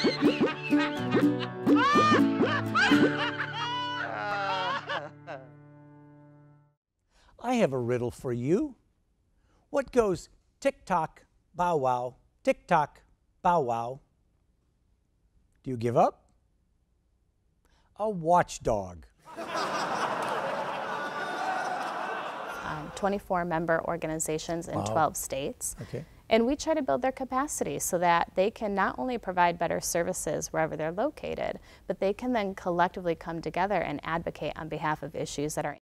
I have a riddle for you. What goes tick tock, bow wow, tick tock, bow wow? Do you give up? A watchdog. um, 24 member organizations in Wow. 12 states. Okay. And we try to build their capacity so that they can not only provide better services wherever they're located, but they can then collectively come together and advocate on behalf of issues that are